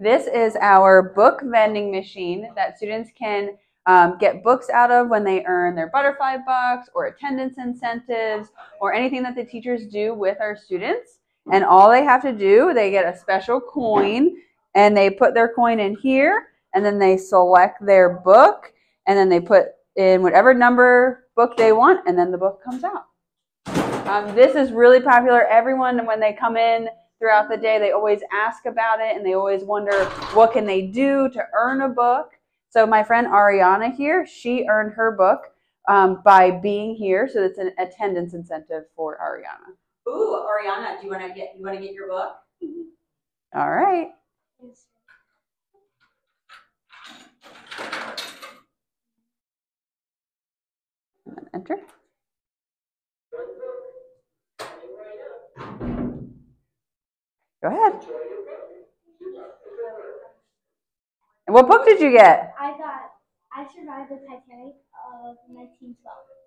This is our book vending machine that students can um, get books out of when they earn their butterfly bucks or attendance incentives or anything that the teachers do with our students. And all they have to do, they get a special coin and they put their coin in here and then they select their book and then they put in whatever number book they want and then the book comes out. Um, this is really popular. Everyone, when they come in throughout the day, they always ask about it and they always wonder what can they do to earn a book. So my friend Ariana here, she earned her book um, by being here. So it's an attendance incentive for Ariana. Ooh, Ariana, do you want to get you want to get your book? All right. Enter. Go ahead. And what book did you get? I got I survived the Titanic of 1912.